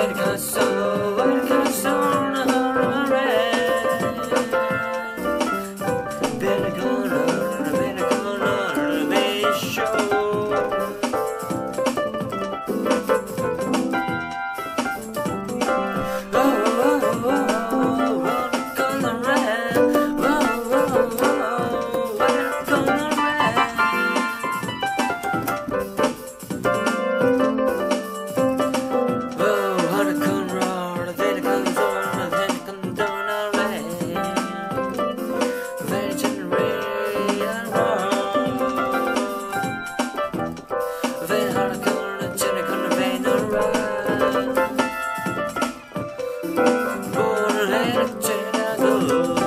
find her soul. oh.